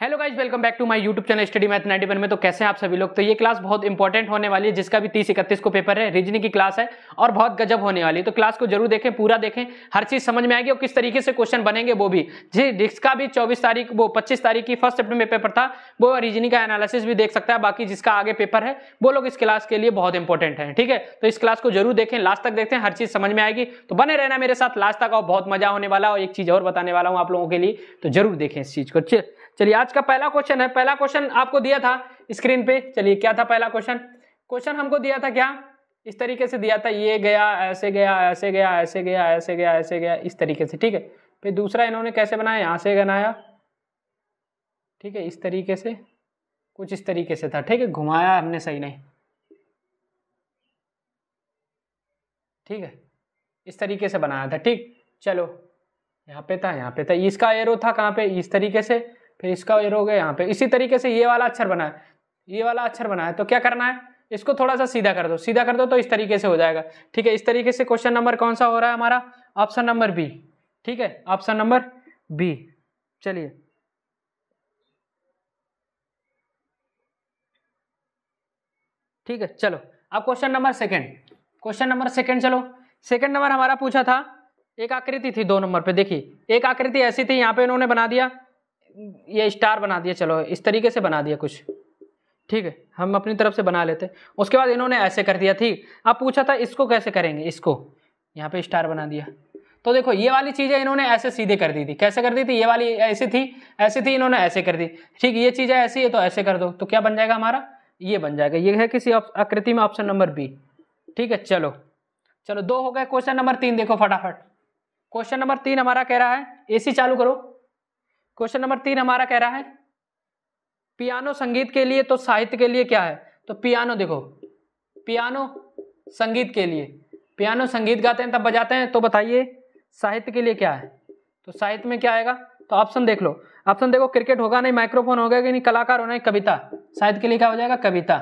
Hello guys welcome back to my YouTube channel study math 91 में। तो कैसे हैं आप सभी लोग? तो ये क्लास बहुत इंपॉर्टेंट होने वाली है, जिसका भी 30 इकतीस को पेपर है रीजनिंग की क्लास है और बहुत गजब होने वाली है। तो क्लास को ज़रूर देखें, पूरा देखें, हर चीज़ समझ में आएगी और किस तरीके से क्वेश्चन बनेंगे वो भी। जी, जिसका भी चौबीस तारीख, वो पच्चीस तारीख की फ़र्स्ट सेप्टेम्बर में पेपर था, वो रीजनिंग का एनालिसिस भी देख सकता है, बाकी जिसका आगे पेपर है, वो लोग इस क्लास के लिए बहुत इंपॉर्टेंट है, ठीक है? तो इस क्लास को ज़रूर देखें लास्ट तक देखते हैं, हर चीज़ समझ में आएगी। तो बने रहना मेरे साथ लास्ट तक और बहुत मज़ा होने वाला और एक चीज़ और बताने वाला हूँ आप लोगों के लिए। तो ज़रूर देखें इस चीज़ को। चलिए आज का पहला क्वेश्चन है। पहला क्वेश्चन आपको दिया था स्क्रीन पे। चलिए, क्या था पहला क्वेश्चन क्वेश्चन हमको दिया था क्या? इस तरीके से दिया था, ये गया, ऐसे गया ऐसे गया ऐसे गया ऐसे गया ऐसे गया, इस तरीके से, ठीक है? फिर दूसरा इन्होंने कैसे बनाया? यहाँ से बनाया। ठीक है, इस तरीके से, कुछ इस तरीके से था, ठीक है? घुमाया हमने सही नहीं। ठीक है, इस तरीके से बनाया था, ठीक? चलो, यहाँ पे था, यहाँ पे था। इसका एरो था कहाँ पे? इस तरीके से। फिर इसका एरो हो गया यहाँ पे। इसी तरीके से ये वाला अक्षर बना है। ये वाला अक्षर बना है तो क्या करना है? इसको थोड़ा सा सीधा कर दो। सीधा कर दो तो इस तरीके से हो जाएगा। ठीक है, इस तरीके से क्वेश्चन नंबर कौन सा हो रहा है हमारा? Option number B. ठीक है, ऑप्शन नंबर बी। चलिए। ठीक है, चलो। अब question number second. Question number second चलो। सेकंड नंबर हमारा पूछा था, एक आकृति थी दो नंबर पे। देखिए, एक आकृति ऐसी थी, यहाँ पे इन्होंने बना दिया। ये स्टार बना दिया, चलो, इस तरीके से बना दिया कुछ। ठीक है, हम अपनी तरफ़ से बना लेते। उसके बाद इन्होंने ऐसे कर दिया, ठीक। अब पूछा था, इसको कैसे करेंगे? इसको। यहाँ पे स्टार बना दिया। तो देखो, ये वाली चीज़ें इन्होंने ऐसे सीधे कर दी थी। कैसे कर दी थी? ये वाली ऐसी थी ऐसी थी, इन्होंने ऐसे कर दी। ठीक, ये चीज़ें ऐसी है तो ऐसे कर दो। तो क्या बन जाएगा हमारा? ये बन जाएगा। ये है किसी आकृति में ऑप्शन नंबर बी। ठीक है, चलो। चलो, दो हो गए। क्वेश्चन नंबर तीन देखो फटाफट। क्वेश्चन नंबर तीन हमारा कह रहा है, एसी चालू करो। क्वेश्चन नंबर तीन हमारा कह रहा है पियानो संगीत के लिए तो साहित्य के लिए क्या है? तो पियानो देखो पियानो संगीत के लिए। पियानो संगीत गाते हैं तब बजाते हैं तो बताइए साहित्य के लिए क्या है? तो साहित्य में क्या आएगा? तो ऑप्शन देख लो। ऑप्शन देखो क्रिकेट होगा नहीं माइक्रोफोन होगा कि नहीं, कलाकार होना कविता। साहित्य के लिए क्या हो जाएगा? कविता।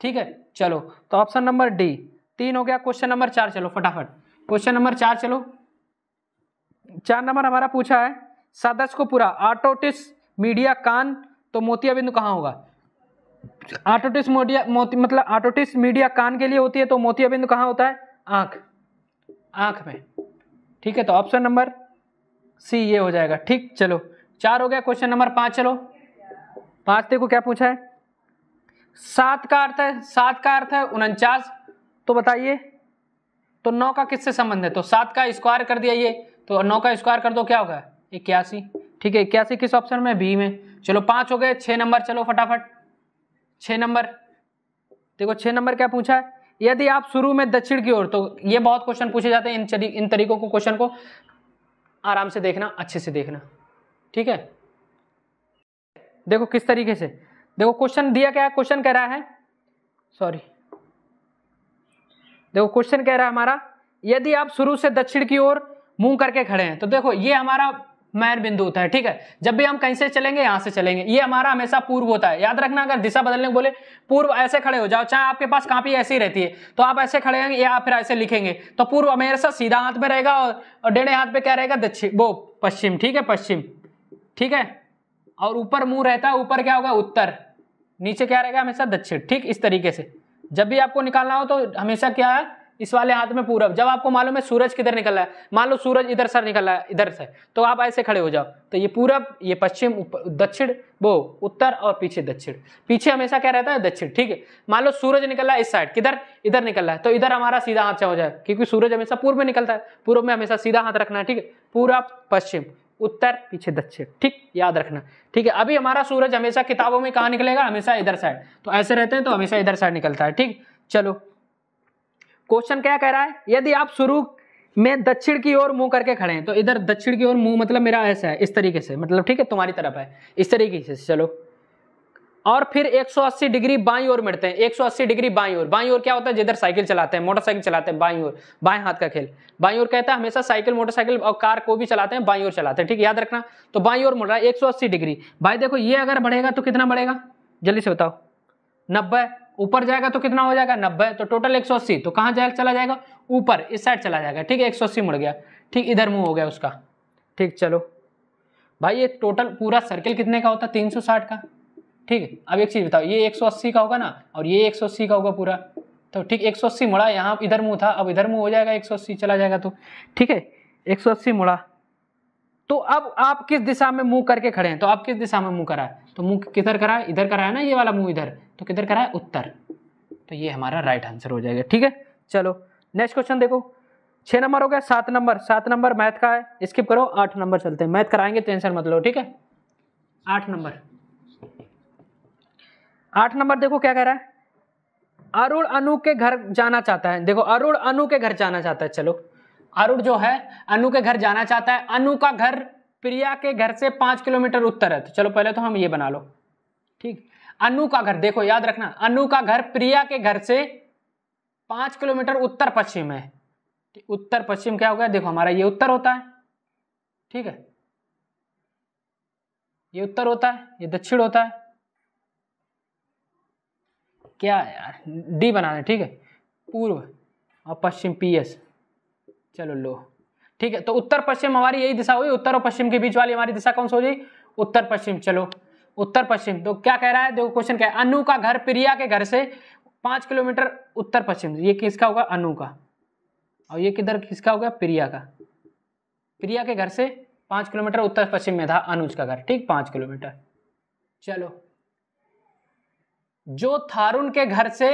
ठीक है, चलो। तो ऑप्शन नंबर डी तीन हो गया क्वेश्चन नंबर चार, चलो फटाफट। क्वेश्चन नंबर चार, चलो। चार नंबर हमारा पूछा है। सदस्य को पूरा। आटोटिस, मीडिया, कान तो मोतिया बिंदु कहाँ होगा? आटोटिस, मोडिया, मोती मतलब आटोटिस, मीडिया, कान के लिए होती है तो मोतिया बिंदु कहाँ होता है? आँख। आँख में। ठीक है तो ऑप्शन नंबर सी ये हो जाएगा। ठीक, चलो। चार हो गया, क्वेश्चन नंबर पाँच, चलो। पाँच देखो, क्या पूछा है? सात का अर्थ है, सात का अर्थ है उनचास। तो बताइए तो नौ का किससे संबंध है? तो सात का स्क्वायर कर दिया ये तो नौ का स्क्वायर कर दो, क्या होगा? इक्यासी। ठीक है, इक्यासी किस ऑप्शन में? बी में। चलो, पाँच हो गए, छह नंबर, चलो फटाफट। छह नंबर। देखो, छह नंबर क्या पूछा है? यदि आप शुरू में दक्षिण की ओर तो ये बहुत क्वेश्चन पूछे जाते हैं इन इन तरीकों को क्वेश्चन को। आराम से देखना, अच्छे से देखना। ठीक है? देखो, किस तरीके से? देखो क्वेश्चन दिया क्या है? क्वेश्चन कह रहा है सॉरी देखो क्वेश्चन कह रहा है हमारा, यदि आप शुरू से दक्षिण की ओर मुँह करके खड़े हैं तो देखो, ये हमारा मैन बिंदु होता है, ठीक है? जब भी हम कहीं से चलेंगे, यहाँ से चलेंगे। ये हमारा हमेशा पूर्व होता है। याद रखना, अगर दिशा बदलने को बोले, पूर्व ऐसे खड़े हो जाओ, चाहे आपके पास कापी ऐसी रहती है तो आप ऐसे खड़े होंगे, या फिर ऐसे लिखेंगे। तो पूर्व हमेशा सीधा हाथ में रहेगा और डेढ़े हाथ पे क्या रहेगा? दक्षिण वो पश्चिम, ठीक है? पश्चिम, ठीक है? और ऊपर मुँह रहता है, ऊपर क्या होगा? उत्तर। नीचे क्या रहेगा? हमेशा दक्षिण, ठीक? इस तरीके से। जब भी आपको निकालना हो तो हमेशा क्या है? इस वाले हाथ में पूरब। जब आपको मालूम है सूरज किधर निकल रहा है, मान लो सूरज इधर से निकल रहा है, इधर से तो आप ऐसे खड़े हो जाओ। तो ये पूरब, ये पश्चिम दक्षिण, वो, उत्तर और पीछे दक्षिण। पीछे हमेशा क्या रहता है? दक्षिण, ठीक है? मान लो सूरज निकल रहा है इस साइड किधर? इधर निकल रहा है। तो इधर हमारा सीधा हाथ हो जाए क्योंकि सूरज हमेशा पूर्व में निकलता है। पूर्व में हमेशा सीधा हाथ रखना है, ठीक है? पूरा पश्चिम, उत्तर, पीछे दक्षिण, ठीक? याद रखना, ठीक है? अभी हमारा सूरज हमेशा किताबों में कहाँ निकलेगा? हमेशा इधर साइड तो ऐसे रहते हैं तो हमेशा इधर साइड निकलता है, ठीक? चलो क्वेश्चन क्या कह रहा है? यदि आप शुरू में दक्षिण की ओर मुँह करके खड़े हैं तो इधर दक्षिण की ओर मुँह मतलब मेरा ऐसा है, इस तरीके से मतलब ठीक है, तुम्हारी तरफ़ है, इस तरीके से, चलो। और फिर 180 डिग्री बाई ओर मिलते हैं 180 डिग्री बाई ओर। बाई ओर क्या होता है? जिधर साइकिल चलाते हैं, मोटरसाइकिल चलाते हैं, बाई ओर, बाएँ हाथ का खेल। बाई ओर कहता है हमेशा साइकिल, मोटरसाइकिल और कार को भी चलाते हैं, बाई ओर चलाते हैं, ठीक याद रखना। तो बाई ओर मुड़ रहा है 180 डिग्री। भाई देखो, ये अगर बढ़ेगा तो कितना बढ़ेगा? जल्दी से बताओ। नब्बे। ऊपर जाएगा तो कितना हो जाएगा? नब्बे। तो टोटल एक सौ अस्सी। तो कहाँ जाए चला जाएगा? ऊपर। इस साइड चला जाएगा। ठीक है एक सौ अस्सी मुड़ गया। ठीक, इधर मुँह हो गया उसका। ठीक, चलो। भाई, ये टोटल पूरा सर्किल कितने का होता? है तीन सौ साठ का। ठीक है अब एक चीज़ बताओ। ये एक सौ अस्सी का होगा ना? और ये एक सौ अस्सी का होगा पूरा। तो ठीक, एक सौ अस्सी मुड़ा। यहाँ इधर मुँह था। अब इधर मुँह हो जाएगा। एक सौ अस्सी चला जाएगा तो। ठीक है, एक सौ अस्सी मुड़ा। तो अब आप किस दिशा में मुँह करके खड़े हैं? तो आप किस दिशा में मुँह करा है? तो मुँह किधर करा है? इधर करा है ना ये वाला मुँह इधर। तो किधर करा है? उत्तर। तो ये हमारा राइट आंसर हो जाएगा, ठीक है? चलो नेक्स्ट क्वेश्चन देखो। छह नंबर हो गया, सात नंबर। सात नंबर मैथ का है। स्किप करो, आठ नंबर चलते हैं। मैथ कराएँगे टेंशन मत लो, ठीक है? आठ नंबर। आठ नंबर देखो क्या कह रहा है? अरुण अनु के घर जाना चाहता है। देखो, अरुण अनु के घर जाना चाहता है, चलो। अरुण जो है, अनु के घर जाना चाहता है। अनु का घर प्रिया के घर से पाँच किलोमीटर उत्तर है। तो चलो, पहले तो हम ये बना लो, ठीक? अनु का घर, देखो, याद रखना, अनु का घर प्रिया के घर से पाँच किलोमीटर उत्तर पश्चिम है। उत्तर पश्चिम क्या हो गया? देखो, हमारा ये उत्तर होता है, ठीक है? ये उत्तर होता है, ये दक्षिण होता है। क्या यार? डी बना दें ठीक है? पूर्व और पश्चिम पी एस चलो लो, ठीक है? तो उत्तर पश्चिम हमारी यही दिशा हुई, उत्तर और पश्चिम के बीच वाली हमारी दिशा कौन सी हो जाएगी उत्तर पश्चिम, चलो। उत्तर पश्चिम। तो क्या कह रहा है? देखो क्वेश्चन क्या है? अनु का घर प्रिया के घर से पाँच किलोमीटर उत्तर पश्चिम ये किसका होगा? अनु का। और ये किधर किसका होगा प्रिया का। प्रिया के घर से पाँच किलोमीटर उत्तर पश्चिम में था, अनुज का घर। ठीक, पाँच किलोमीटर। चलो। जो थारुण के घर से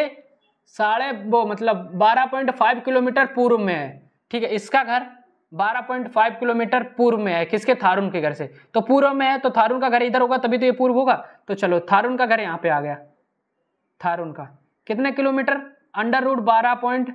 साढ़े वो मतलब बारह पॉइंट फाइव किलोमीटर पूर्व में है, ठीक है, इसका घर 12.5 किलोमीटर पूर्व में है, किसके? थारून के घर से। तो पूर्व में है तो थारून का घर इधर होगा, तभी तो ये पूर्व होगा। तो चलो, थारून का घर यहाँ पे आ गया। थारून का। कितने किलोमीटर? अंडर रूट बारह पॉइंट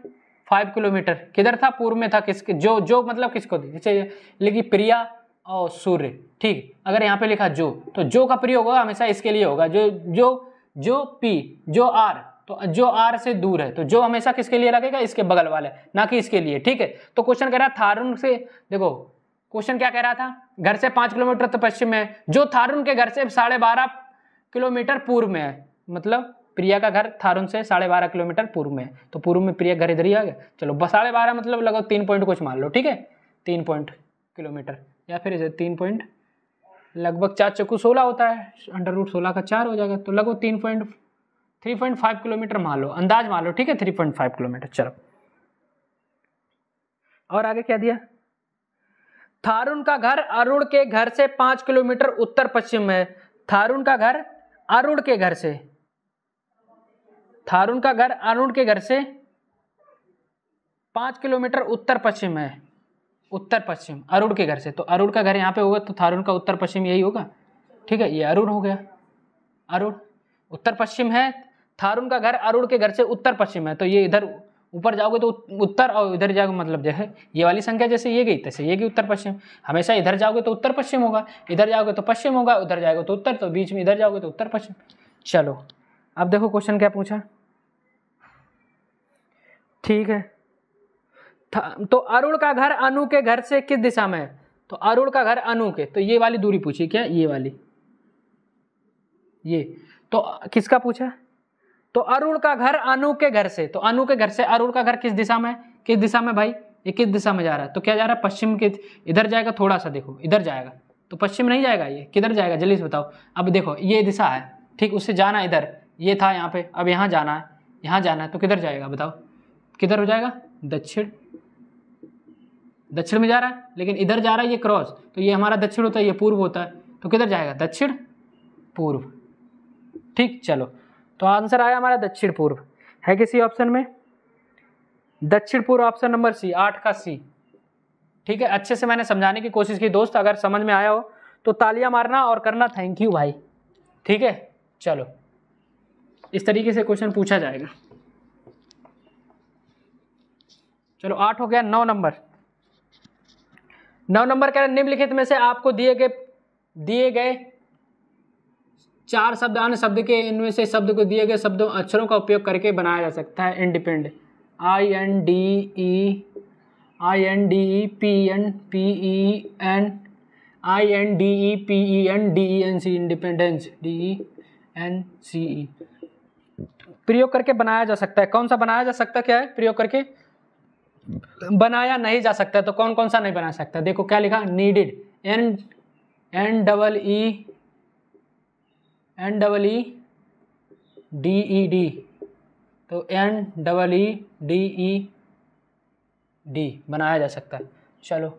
फाइव किलोमीटर। किधर था? पूर्व में था, किसके? जो जो मतलब किसको जैसे लिखी प्रिया और सूर्य, ठीक? अगर यहाँ पे लिखा जो तो जो का प्रयोग होगा, हमेशा इसके लिए होगा। जो जो जो पी, जो आर तो जो आर से दूर है तो जो हमेशा किसके लिए लगेगा इसके बगल वाले, ना कि इसके लिए, ठीक है? तो क्वेश्चन कह रहा है थारुण से, देखो क्वेश्चन क्या कह रहा था? घर से पाँच किलोमीटर तो पश्चिम में जो थारुण के घर से साढ़े बारह किलोमीटर पूर्व में है मतलब प्रिया का घर थारुण से साढ़े बारह किलोमीटर पूर्व में है। तो पूर्व में प्रिया घर इधर ही आ गया। चलो साढ़े बारह मतलब लगभग तीन पॉइंट कुछ मान लो, ठीक है? तीन पॉइंट किलोमीटर, या फिर इसे तीन पॉइंट लगभग चार चक्कू सोलह होता है, अंडर रूट सोलह का चार हो जाएगा। तो लगभग तीन point three point five kilometer मान लो, अंदाज मान लो, ठीक है? थ्री पॉइंट फाइव किलोमीटर, चलो। और आगे क्या दिया? थारुण का घर अरुण के घर से पाँच किलोमीटर उत्तर पश्चिम है। थारुण का घर अरुण के घर से। थारुण का घर अरुण के घर से पाँच किलोमीटर उत्तर पश्चिम है। उत्तर पश्चिम, अरुण के घर से। तो अरुण का घर यहाँ पे होगा तो थारुण का उत्तर पश्चिम यही होगा। ठीक है, ये अरुण हो गया। अरुण, उत्तर पश्चिम है थारुण का घर अरुण के घर से उत्तर पश्चिम है तो ये इधर ऊपर जाओगे तो उत्तर और इधर जाओगे मतलब जो है, ये वाली संख्या जैसे ये गई, तैसे ये गई उत्तर पश्चिम। हमेशा इधर जाओगे तो उत्तर पश्चिम होगा, इधर जाओगे तो पश्चिम होगा, उधर जाओगे तो उत्तर तो बीच में इधर जाओगे तो उत्तर पश्चिम। चलो, अब देखो क्वेश्चन क्या पूछा। ठीक है। तो अरुण का घर अनु के घर से किस दिशा में है? तो अरुण का घर अनु के तो ये वाली दूरी पूछी क्या? ये वाली। ये तो किसका पूछा? तो अरुण का घर अनु के घर से तो अनु के घर से अरुण का घर किस दिशा में किस दिशा में भाई? ये किस दिशा में जा रहा है? तो क्या जा रहा है? पश्चिम के, इधर जाएगा थोड़ा सा, देखो, इधर जाएगा। तो पश्चिम नहीं जाएगा ये? किधर जाएगा? जल्दी से बताओ। अब देखो, ये दिशा है, ठीक? उससे जाना इधर। ये था यहाँ पे, अब यहाँ जाना है, यहाँ जाना है तो किधर जाएगा बताओ? किधर हो जाएगा? दक्षिण। दक्षिण में जा रहा है, लेकिन इधर जा रहा है ये क्रॉस तो ये हमारा दक्षिण होता है, ये पूर्व होता है तो किधर जाएगा? दक्षिण? पूर्व। ठीक, चलो। तो आंसर आया हमारा दक्षिण पूर्व। है किसी ऑप्शन में? दक्षिण पूर्व ऑप्शन नंबर सी आठ का सी ठीक है, अच्छे से मैंने समझाने की कोशिश की। दोस्त, अगर समझ में आया हो तो तालियाँ मारना और करना। थैंक यू भाई ठीक है, चलो। इस तरीके से क्वेश्चन पूछा जाएगा। चलो, आठ हो गया, नौ नंबर। नौ नंबर कह रहे निम्नलिखित में से आपको दिए गए दिए गए चार शब्द अन्य शब्द के इनमें से शब्द को दिए गए शब्दों, अक्षरों का उपयोग करके बनाया जा सकता है independent I N D E I N D E P N P E N I N D E P E N D E N C independence D E N C E प्रयोग करके बनाया जा सकता है। कौन सा बनाया जा सकता है? क्या है? प्रयोग करके? बनाया नहीं जा सकता तो कौन कौन सा नहीं बना सकता? देखो क्या लिखा needed N N double E N double E D E D तो N double E D E D बनाया जा सकता है। चलो।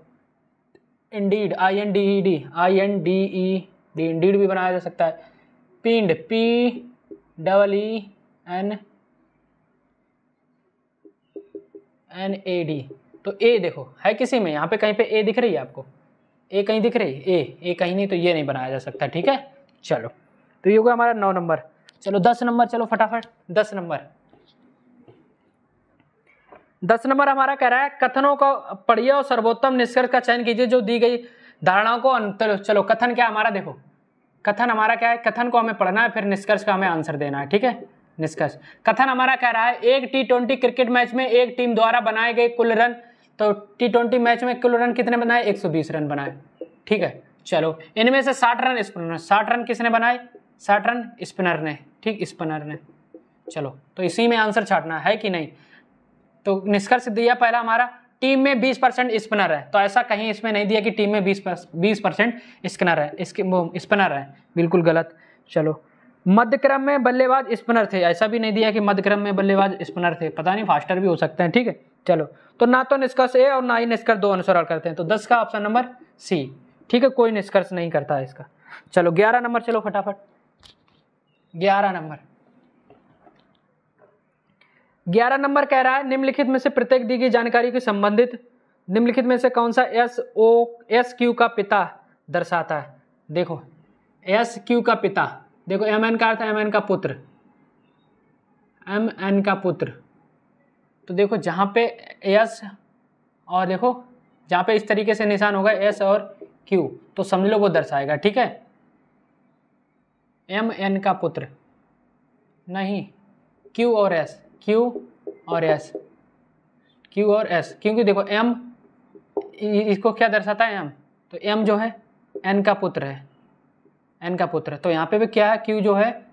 Indeed I N D E D I N D E D indeed भी बनाया जा सकता है। पिंड P double E N N A D तो ए देखो, है किसी में? यहाँ पे कहीं पे ए दिख रही है आपको? ए कहीं दिख रही है? ए ए कहीं नहीं तो ये नहीं बनाया जा सकता, ठीक है? चलो। तो ये होगा हमारा नौ नंबर। चलो दस नंबर, चलो फटाफट, दस नंबर। दस नंबर हमारा कह रहा है, कथनों को पढ़िए और सर्वोत्तम निष्कर्ष का चयन कीजिए, जो दी गई धारणाओं को अंतर चलो कथन क्या हमारा देखो। कथन हमारा क्या है, कथन को हमें पढ़ना है, फिर निष्कर्ष का हमें आंसर देना है, ठीक है? निष्कर्ष। कथन हमारा कह रहा है, एक टी ट्वेंटी क्रिकेट मैच में एक टीम द्वारा बनाए गए कुल रन तो टी ट्वेंटी मैच में कुल रन कितने बनाए? एक सौ बीस रन बनाए, ठीक है? चलो, इनमें से साठ रन स्पिनर साठ रन किसने बनाए? साठ रन स्पिनर ने, ठीक स्पिनर ने। चलो तो इसी में आंसर छाटना है कि नहीं? तो निष्कर्ष दिया पहला हमारा टीम में 20 परसेंट स्पिनर है। तो ऐसा कहीं इसमें नहीं दिया कि टीम में 20 बीस परसेंट स्पिनर है। इसके स्पिनर है। बिल्कुल गलत। चलो मध्य क्रम में बल्लेबाज स्पिनर थे। ऐसा भी नहीं दिया कि मध्य क्रम में बल्लेबाज स्पिनर थे। पता नहीं फास्टर भी हो सकते हैं, ठीक है? चलो तो ना तो निष्कर्ष ए और ना ही निष्कर्ष दो अनुसरण करते हैं। तो दस का ऑप्शन नंबर सी ठीक है? कोई निष्कर्ष नहीं करता है इसका। चलो, ग्यारह नंबर, चलो फटाफट। ग्यारह नंबर। ग्यारह नंबर कह रहा है, निम्नलिखित में से प्रत्येक दी गई जानकारी के संबंधित निम्नलिखित में से कौन सा एस ओ एस क्यू का पिता दर्शाता है? देखो एस क्यू का पिता, देखो एम एन का अर्थ एम एन का पुत्र। एम एन का पुत्र। तो देखो, जहाँ पे एस और देखो, जहाँ पे इस तरीके से निशान होगा एस और क्यू तो समझ लो वो दर्शाएगा, ठीक है? एम एन का पुत्र। नहीं, क्यू और एस। क्यू और एस। क्यू और एस। क्योंकि देखो, एम इसको क्या दर्शाता है एम? तो एम जो है, एन का पुत्र है। एन का पुत्र। तो यहाँ पे भी क्या है? क्यू जो है,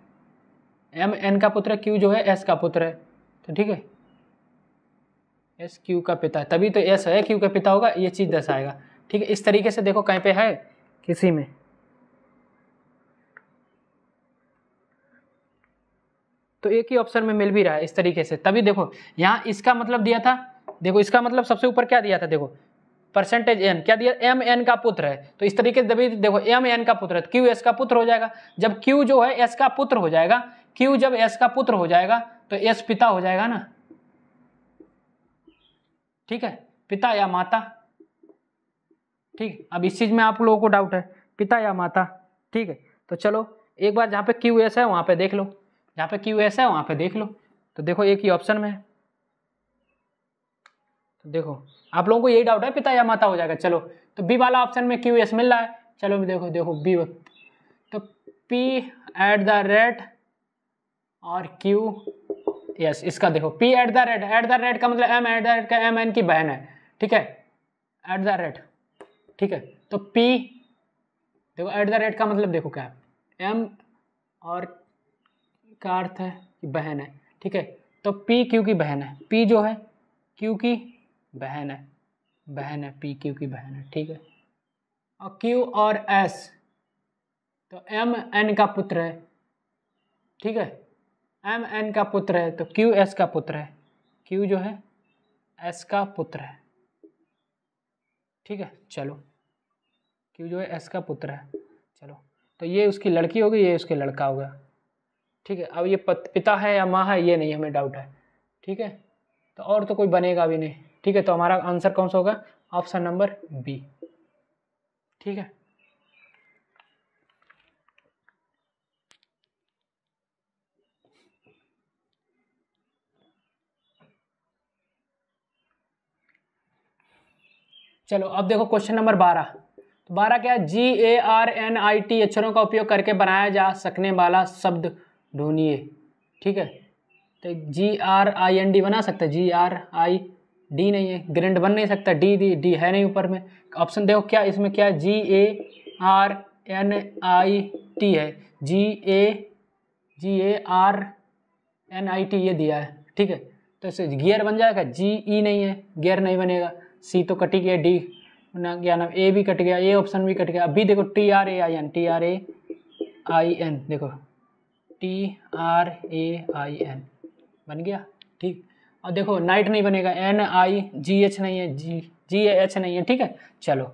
एम एन का पुत्र, क्यू जो है, एस का पुत्र है। तो ठीक है। एस क्यू का पिता है। तभी तो एस है, क्यू का पिता होगा, ये चीज़ दर्शाएगा। ठीक है, इस तरीके से देखो, कहीं पे है? किसी में। तो एक ही ऑप्शन में मिल भी रहा है इस तरीके से। तभी देखो, यहाँ इसका मतलब दिया था। देखो, इसका मतलब सबसे ऊपर क्या दिया था? देखो परसेंटेज एन क्या दिया? एम एन का पुत्र है। तो इस तरीके से देखो एम एन का पुत्र है क्यू एस का पुत्र हो जाएगा। जब क्यू जो है एस का पुत्र हो जाएगा क्यू जब एस का पुत्र हो जाएगा तो एस पिता हो जाएगा ना? ठीक है? पिता या माता। ठीक, अब इस चीज़ में आप लोगों को डाउट है। पिता या माता। ठीक है? तो चलो, एक बार जहाँ पे क्यू एस है, वहाँ पे देख लो। जहाँ पे क्यू एस है, वहाँ पे देख लो। तो देखो, एक ही ऑप्शन में है। तो देखो, आप लोगों को यही डाउट है, पिता या माता हो जाएगा। चलो तो बी वाला ऑप्शन में क्यू एस मिल रहा है। चलो देखो देखो बी तो पी एट द रेट और क्यू यस इसका देखो P at the rate at the rate का मतलब एम एट द रेट का एम एन की बहन है, ठीक है? एट द रेट ठीक है? तो पी देखो एट द रेट का मतलब देखो क्या एम और का अर्थ है कि बहन है, ठीक है? तो पी क्यू की बहन है। पी जो है क्यू की बहन है। बहन है पी क्यू की बहन है, ठीक है? और क्यू और एस तो एम एन का पुत्र है, ठीक है? एम एन का पुत्र है तो क्यू एस का पुत्र है। क्यू जो है एस का पुत्र है, ठीक है? चलो। क्यू जो है एस का पुत्र है, चलो। तो ये उसकी लड़की होगी, ये उसके लड़का होगा। ठीक है? अब ये पिता है या माँ है, ये नहीं, हमें डाउट है। ठीक है? तो और तो कोई बनेगा भी नहीं। ठीक है तो हमारा आंसर कौन सा होगा? ऑप्शन नंबर बी ठीक है? चलो, अब देखो क्वेश्चन नंबर बारह। तो बारह क्या G A R N I T अक्षरों का उपयोग करके बनाया जा सकने वाला शब्द। ढूंढिए, ठीक है? तो G R I N D बना सकते जी आर आई डी नहीं है ग्रेंड बन नहीं सकता डी डी डी है नहीं ऊपर में। ऑप्शन देखो क्या, इसमें क्या G A R N I T है। G A G A R N I T ये दिया है, ठीक है? तो इसे गियर बन जाएगा जी ई नहीं है गियर नहीं बनेगा। सी तो कटी गया डी ना, क्या नाम ए भी कट गया ए ऑप्शन भी कट गया। अभी देखो T R A I N T R A I N देखो। T R A I N बन गया? ठीक। और देखो नाइट नहीं बनेगा। एन आई जी एच नहीं है। जी जी एच नहीं है। ठीक है? चलो।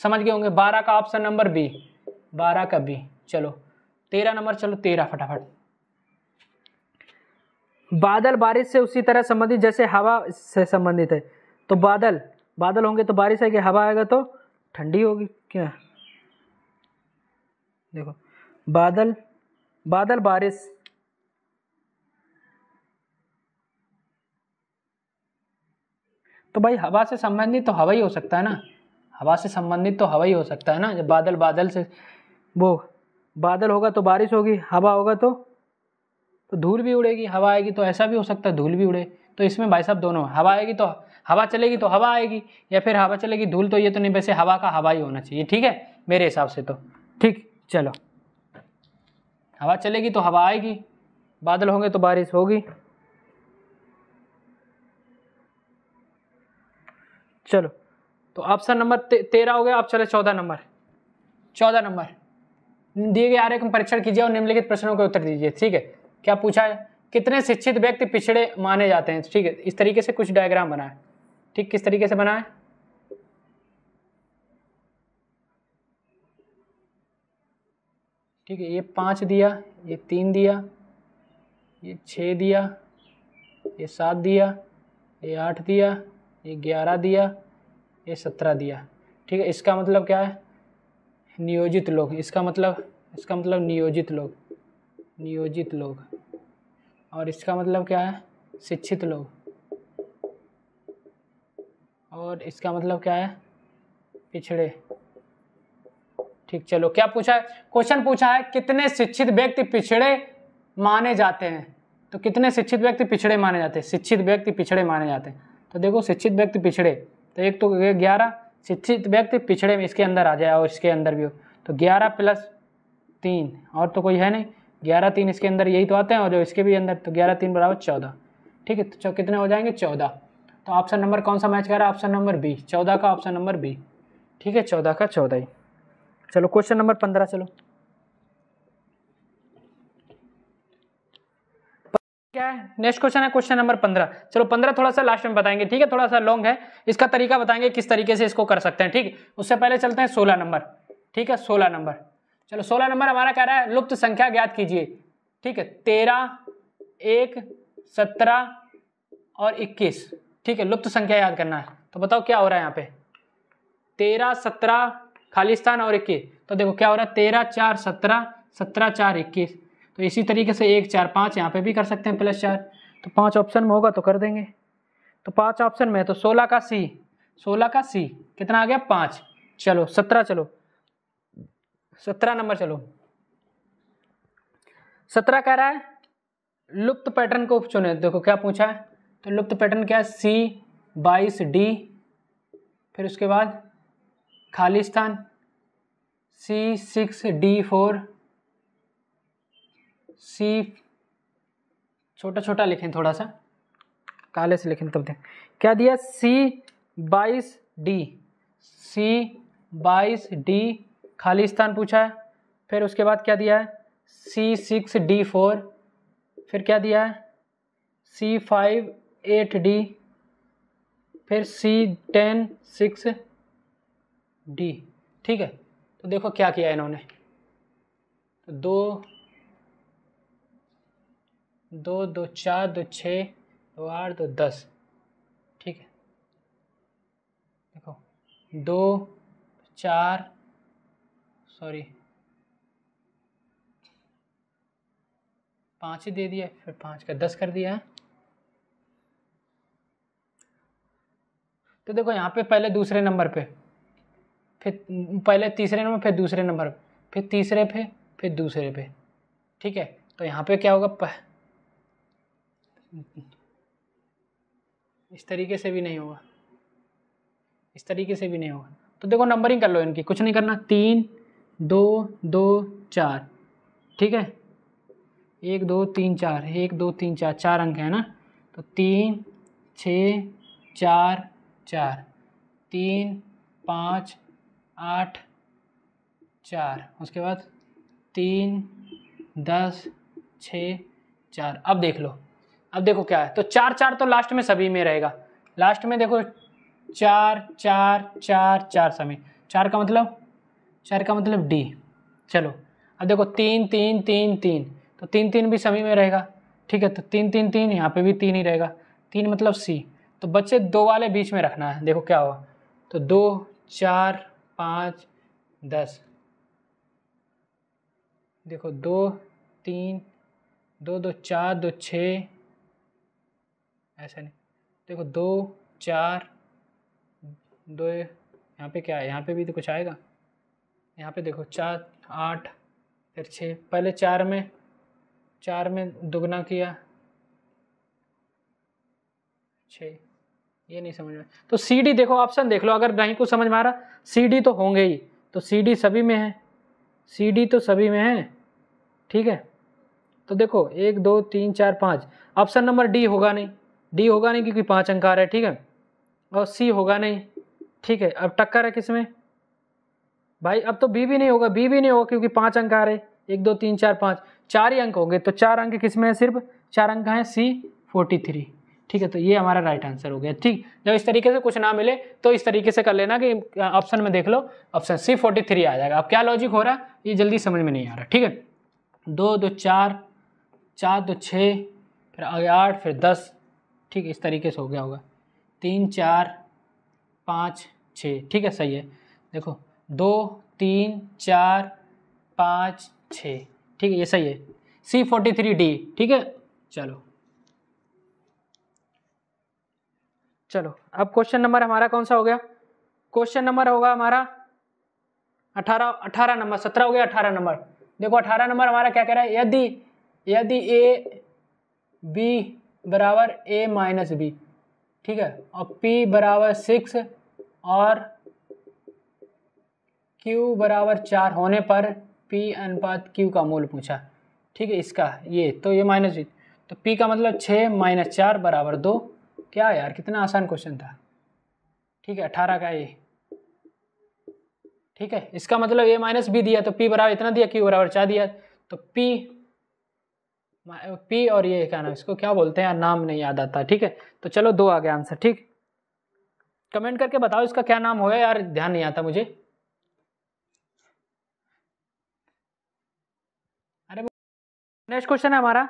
समझ गए होंगे? बारह का ऑप्शन नंबर बी बारह का बी चलो। तेरह नंबर चलो तेरह फटाफट। बादल बारिश से उसी तरह संबंधित, जैसे हवा से संबंधित है। तो बादल बादल होंगे तो बारिश आएगी, हवा आएगा तो ठंडी होगी। क्या? देखो। बादल बादल बारिश। तो भाई हवा से संबंधित तो हवा ही हो सकता है ना? हवा से संबंधित तो हवा ही हो सकता है ना? जब बादल बादल से वो बादल होगा तो बारिश होगी, हवा होगा तो तो धूल भी उड़ेगी, हवा आएगी तो ऐसा भी हो सकता है, धूल भी उड़े। तो इसमें भाई साहब दोनों, हवा आएगी तो हवा चलेगी तो हवा आएगी, या फिर हवा चलेगी, धूल तो ये तो नहीं, वैसे हवा का हवा ही होना चाहिए, ठीक है? मेरे हिसाब से तो ठीक, चलो। हवा चलेगी तो हवा आएगी। बादल होंगे तो बारिश होगी। चलो तो ऑप्शन नंबर ते, तेरह हो गया अब चले चौदह नंबर। चौदह नंबर। दिए गए आर्य परीक्षण कीजिए और निम्नलिखित प्रश्नों के उत्तर दीजिए ठीक है? क्या पूछा है? कितने शिक्षित व्यक्ति पिछड़े माने जाते हैं? ठीक है इस तरीके से कुछ डायग्राम बना है ठीक किस तरीके से बना है ठीक है, ये पाँच दिया, ये तीन दिया, ये छः दिया, ये सात दिया, ये आठ दिया, ये ग्यारह दिया, ये सत्रह दिया। ठीक है, इसका मतलब क्या है? नियोजित लोग। इसका मतलब इसका मतलब नियोजित लोग। नियोजित लोग। और इसका मतलब क्या है? शिक्षित लोग। और इसका मतलब क्या है? पिछड़े। ठीक, चलो, क्या पूछा है? क्वेश्चन पूछा है, कितने शिक्षित व्यक्ति पिछड़े माने जाते हैं? तो कितने शिक्षित व्यक्ति पिछड़े माने जाते हैं? शिक्षित व्यक्ति पिछड़े माने जाते हैं। तो देखो, शिक्षित व्यक्ति पिछड़े तो एक तो ग्यारह, शिक्षित व्यक्ति पिछड़े में इसके अंदर आ जाए और इसके अंदर भी हो। तो ग्यारह प्लस तीन, और तो कोई है नहीं। ग्यारह, तीन इसके अंदर यही तो आते हैं, और जो इसके भी अंदर तो ग्यारह, तीन बराबर चौदह। ठीक है तो कितने हो जाएँगे? चौदह। तो ऑप्शन नंबर कौन सा मैच कर रहा है? ऑप्शन नंबर बी चौदह का ऑप्शन नंबर बी ठीक है, चौदह का चौदह ही। चलो क्वेश्चन नंबर पंद्रह, चलो। क्या है? नेक्स्ट क्वेश्चन है क्वेश्चन नंबर पंद्रह। चलो, पंद्रह थोड़ा सा लास्ट में बताएँगे, ठीक है? थोड़ा सा लॉन्ग है। इसका तरीका बताएँगे किस तरीके से इसको कर सकते हैं, ठीक? उससे पहले चलते हैं सोलह नंबर, ठीक है? सोलह नंबर। चलो, सोलह नंबर हमारा कह रहा है, लुप्त संख्या ज्ञात कीजिए, ठीक है? तेरह, एक, सत्रह और इक्कीस, ठीक है? लुप्त संख्या याद करना है। तो बताओ क्या हो रहा है यहाँ पे? तेरह, सत्रह खालिस्तान और इक्कीस। तो देखो क्या हो रहा है? तेरह, चार, सत्रह सत्रह, चार, इक्कीस। तो इसी तरीके से एक, चार, पाँच यहाँ पे भी कर सकते हैं प्लस चार। तो पाँच ऑप्शन में होगा तो कर देंगे। तो पाँच ऑप्शन में है तो सोलह का सी सोलह का सी कितना आ गया? पाँच। चलो, सत्रह चलो। सत्रह नंबर चलो। सत्रह कह रहा है, लुप्त पैटर्न को चुने। देखो क्या पूछा है? तो लुप्त पैटर्न क्या है? सी बाईस डी फिर उसके बाद Khalistan C six D four C छोटा छोटा लिखें थोड़ा सा काले से लिखें तब दें क्या दिया? सी बाईस डी सी बाईस डी खालिस्तान पूछा है। फिर उसके बाद क्या दिया है? सी सिक्स डी फोर फिर क्या दिया है? सी फाइव एट डी फिर सी टेन सिक्स डी ठीक है? तो देखो क्या किया इन्होंने। तो दो दो दो, चार, दो छः दो, आठ, दो, दस, ठीक है? देखो, दो, चार, सॉरी, पाँच ही दे दिया, फिर पाँच का दस कर दिया तो देखो, यहाँ पे पहले दूसरे नंबर पे फिर पहले तीसरे नंबर, फिर दूसरे नंबर, फिर तीसरे पे, फिर दूसरे पे। ठीक है? तो यहाँ पे क्या होगा? पह... इस तरीके से भी नहीं होगा। इस तरीके से भी नहीं होगा। तो देखो नंबरिंग कर लो इनकी। कुछ नहीं करना। तीन, दो दो, चार। ठीक है? एक, दो, तीन, चार। एक, दो, तीन, चार। चार अंक है ना? तो तीन, छ, चार चार। तीन, पाँच आठ, चार। उसके बाद तीन, दस छ चार। अब देख लो। अब देखो क्या है। तो चार चार तो लास्ट में सभी में रहेगा। लास्ट में देखो चार चार चार चार सभी। चार का मतलब? चार का मतलब डी चलो। अब देखो तीन तीन तीन तीन। तो तीन तीन भी सभी में रहेगा। ठीक है? तो तीन तीन तीन यहाँ पे भी तीन ही रहेगा। तीन मतलब सी तो बच्चे दो वाले बीच में रखना है। देखो क्या हुआ। तो दो, चार पाँच, दस। देखो, दो, तीन, दो दो, चार, दो, छः। ऐसा नहीं। देखो, दो, चार, दो, यहाँ पे क्या है? यहाँ पे भी तो कुछ आएगा। यहाँ पे देखो, चार, आठ, फिर छः। पहले चार में चार में दुगना किया। छः। ये नहीं समझ में तो सी डी देखो ऑप्शन देख लो, अगर नहीं कुछ समझ में आ रहा सी डी तो होंगे ही। तो सी डी सभी में है। सी डी तो सभी में है। ठीक है? तो देखो, एक, दो, तीन, चार, पाँच। ऑप्शन नंबर डी होगा नहीं। डी होगा नहीं क्योंकि पाँच अंक आ रहा है, ठीक है? और सी होगा नहीं। ठीक है? अब टक्कर है किसमें? भाई, अब तो बी भी नहीं होगा। बी भी नहीं होगा क्योंकि पाँच अंक आ रहे एक, दो, तीन, चार, पाँच। चार ही अंक होंगे। तो चार अंक किसमें है सिर्फ़? चार अंक हैं सी फोर्टी थ्री ठीक है तो ये हमारा राइट आंसर हो गया। ठीक, जब इस तरीके से कुछ ना मिले तो इस तरीके से कर लेना कि ऑप्शन में देख लो ऑप्शन सी फोर्टी थ्री आ जाएगा। अब क्या लॉजिक हो रहा है? ये जल्दी समझ में नहीं आ रहा, ठीक है? दो दो, चार चार, दो छः फिर आगे आठ, फिर दस, ठीक, इस तरीके से हो गया होगा। तीन, चार, पाँच छः ठीक है, सही है। देखो, दो, तीन, चार, पाँच छ ठीक है, ये सही है। सी फोर्टी थ्री डी ठीक है? चलो। चलो, अब क्वेश्चन नंबर हमारा कौन सा हो गया? क्वेश्चन नंबर होगा हमारा अठारह अठारह नंबर सत्रह हो गया अठारह नंबर देखो अठारह नंबर हमारा क्या कह रहा है? यदि यदि ए बी बराबर ए माइनस बी ठीक है? और पी बराबर सिक्स और क्यू बराबर चार होने पर पी अनुपात क्यू का मूल पूछा, ठीक है? इसका, ये तो ये माइनस बी तो पी का मतलब छः माइनस चार बराबर दो क्या यार, कितना आसान क्वेश्चन था। ठीक है, अठारह का ये ठीक है, इसका मतलब ए माइनस बी दिया तो पी बराबर इतना दिया क्यू बराबर चार दिया तो पी पी और ये क्या नाम, इसको क्या बोलते हैं? यार, नाम नहीं याद आता, ठीक है? तो चलो दो आ गया आंसर ठीक? कमेंट करके बताओ इसका क्या नाम होगा, यार, ध्यान नहीं आता मुझे। अरे नेक्स्ट क्वेश्चन है हमारा।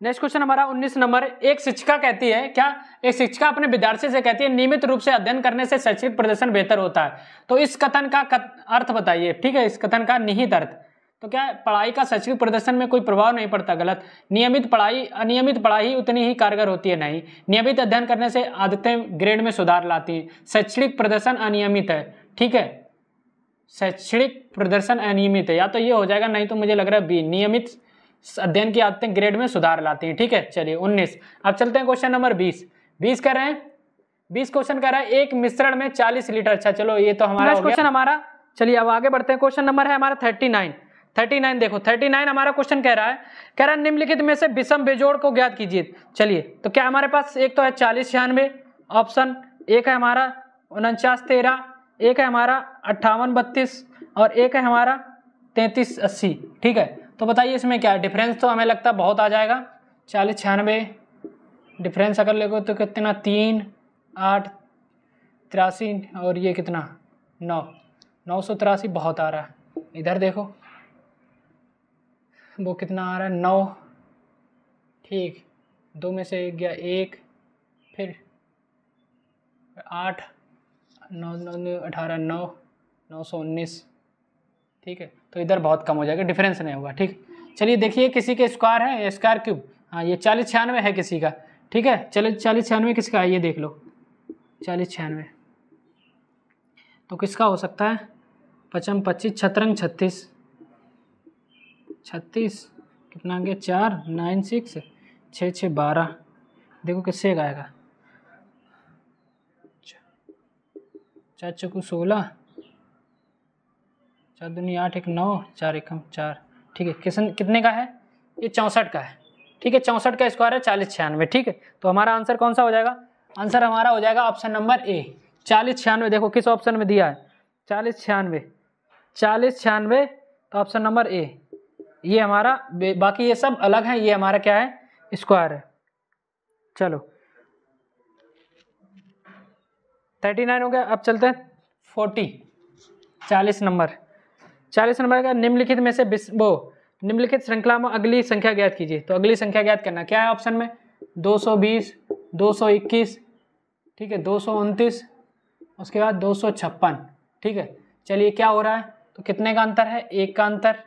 नेक्स्ट क्वेश्चन हमारा 19 नंबर एक शिक्षिका कहती है क्या एक शिक्षिका अपने विद्यार्थी से कहती है नियमित रूप से अध्ययन करने से शैक्षिक प्रदर्शन बेहतर होता है। तो इस कथन का कथ, अर्थ बताइए ठीक है इस कथन का निहित अर्थ। तो क्या पढ़ाई का शैक्षिक प्रदर्शन में कोई प्रभाव नहीं पड़ता गलत? नियमित पढ़ाई अनियमित पढ़ाई उतनी ही कारगर होती है नहीं। नियमित अध्ययन करने से आदतें ग्रेड में सुधार लाती हैं। शैक्षणिक प्रदर्शन अनियमित है ठीक है? शैक्षणिक प्रदर्शन अनियमित है या तो ये हो जाएगा नहीं तो मुझे लग रहा है बी नियमित अध्ययन की आदतें ग्रेड में सुधार लाती हैं। ठीक है? चलिए उन्नीस। अब चलते हैं क्वेश्चन नंबर बीस। बीस कर रहे हैं बीस क्वेश्चन कर रहा है एक मिश्रण में चालीस लीटर। अच्छा चलो ये तो हमारा क्वेश्चन हमारा। चलिए अब आगे बढ़ते हैं। क्वेश्चन नंबर है हमारा थर्टी नाइन थर्टी नाइन देखो थर्टी नाइन हमारा क्वेश्चन कह रहा है। कह रहा है निम्नलिखित में से विषम बेजोड़ को ज्ञात कीजिए। चलिए तो क्या हमारे पास एक तो है चालीस छियानवे ऑप्शन एक है हमारा उनचास तेरह एक है हमारा अट्ठावन बत्तीस और एक है हमारा तैंतीस अस्सी। ठीक है? तो बताइए इसमें क्या है डिफरेंस तो हमें लगता है बहुत आ जाएगा। चालीस, छियानवे डिफरेंस अगर लेगो तो कितना? तीन, आठ, तिरासी और ये कितना? नौ। नौ सौ तिरासी बहुत आ रहा है। इधर देखो। वो कितना आ रहा है? नौ। ठीक। दो में से गया एक। फिर आठ। नौ नौ, अठारह, नौ। नौ सौ उन्नीस। ठीक है? तो इधर बहुत कम हो जाएगा डिफरेंस नहीं होगा, ठीक? चलिए देखिए किसी के स्क्वायर है स्क्वायर क्यूब हाँ ये चालीस छियानवे है किसी का, ठीक है? चलिए चालीस छियानवे किसका है ये देख लो। चालीस छियानवे। तो किसका हो सकता है? पचम पच्चीस, छतरंग छत्तीस। छत्तीस, कितना आ गया? चार नाइन सिक्स छः छः, बारह। देखो किससे गाएगा चार चौकू सोलह चार दुनिया आठ एक नौ, चार एक चार। ठीक है, किसन, कितने का है? ये चौंसठ का है। ठीक है, चौंसठ का स्क्वायर है, चालीस छियानवे, ठीक है? तो हमारा आंसर कौन सा हो जाएगा? आंसर हमारा हो जाएगा ऑप्शन नंबर ए चालीस छियानवे, देखो किस ऑप्शन में दिया है। चालीस छियानवे चालीस छियानवे तो ऑप्शन नंबर ए ये हमारा बाकी ये सब अलग है, ये हमारा क्या है? स्क्वायर है। चलो। थर्टी नाइन हो गया, अब चलते हैं। फोर्टी चालीस नंबर चालीस नंबर का निम्नलिखित में से वो निम्नलिखित श्रृंखला में अगली संख्या ज्ञात कीजिए। तो अगली संख्या ज्ञात करना क्या है ऑप्शन में? 220, 221, ठीक है दो सौ उनतीस उसके बाद दो सौ छप्पन ठीक है। चलिए क्या हो रहा है? तो कितने का अंतर है? एक का अंतर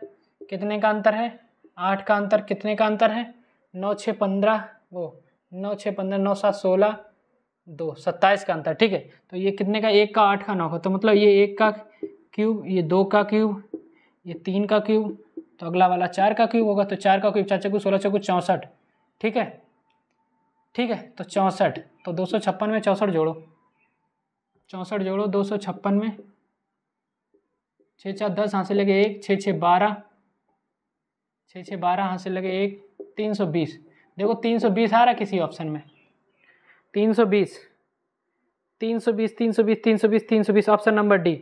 कितने का अंतर है? आठ का अंतर कितने का अंतर है? नौ छः पंद्रह वो नौ छः पंद्रह नौ सात सोलह दो सत्ताईस का अंतर ठीक है। तो ये कितने का? एक का आठ का नौ का तो मतलब ये एक का क्यूब ये दो का क्यूब ये तीन का क्यूब तो अगला वाला चार का क्यूब होगा तो चार का क्यूब, चार चक्कू सोलह चक्कू चौंसठ, ठीक है? ठीक है तो चौंसठ तो दो सौ छप्पन में चौंसठ जोड़ो। चौंसठ जोड़ो, दो सौ छप्पन में, छः चार दस हाँ से लगे एक, छः छः बारह, छः छः बारह हाँ से लगे एक, तीन सौ बीस। देखो, तीन सौ बीस आ रहा किसी ऑप्शन में। तीन सौ बीस, तीन सौ बीस, तीन सौ बीस, तीन सौ बीस, तीन सौ बीस, ऑप्शन नंबर डी।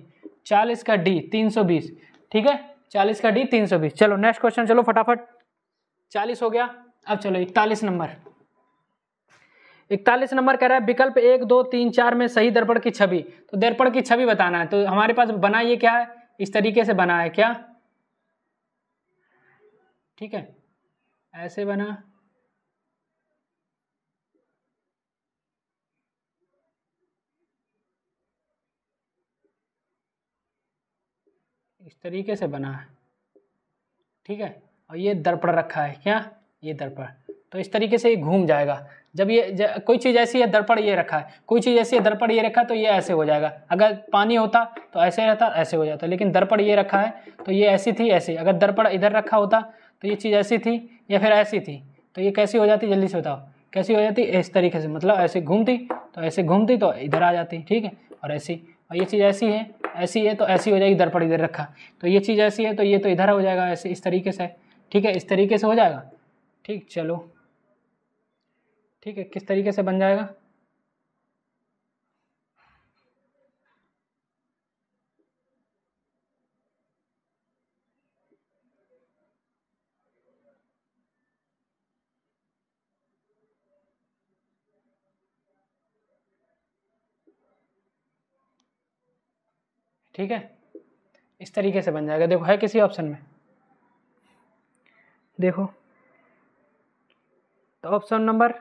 चालीस का डी, तीन सौ बीस। ठीक है? चालीस का डी तीन सौ बीस। चलो नेक्स्ट क्वेश्चन चलो फटाफट। चालीस हो गया। अब चलो, इकतालीस नंबर। इकतालीस नंबर कह रहा है, विकल्प एक, दो, तीन, चार में सही दर्पण की छवि। तो दर्पण की छवि बताना है। तो हमारे पास बना ये क्या है? इस तरीके से बना है क्या? ठीक है? ऐसे बना। तरीके से बना है। ठीक है? और ये दर्पण रखा है। क्या? ये दर्पण। तो इस तरीके से ये घूम जाएगा। जब ये ज, कोई चीज़ ऐसी है दर्पण ये रखा है। कोई चीज़ ऐसी है दर्पण ये रखा है तो ये ऐसे हो जाएगा। अगर पानी होता तो ऐसे रहता ऐसे हो जाता। लेकिन दर्पण ये रखा है तो ये ऐसी थी ऐसी। अगर दर्पण इधर रखा होता तो ये चीज़ ऐसी थी या फिर ऐसी थी। तो ये कैसी हो जाती? जल्दी से बताओ। कैसी हो जाती? इस तरीके से। मतलब ऐसे घूमती तो ऐसे घूमती तो इधर आ जाती। ठीक है? और ऐसी और ये चीज़ ऐसी है ऐसी है तो ऐसी हो जाएगी दर्पण इधर रखा। तो ये चीज़ ऐसी है तो ये तो इधर हो जाएगा, ऐसे इस तरीके से। ठीक है, इस तरीके से हो जाएगा। ठीक, चलो। ठीक है, किस तरीके से बन जाएगा? ठीक है? इस तरीके से बन जाएगा। देखो, है किसी ऑप्शन में? देखो। तो ऑप्शन नंबर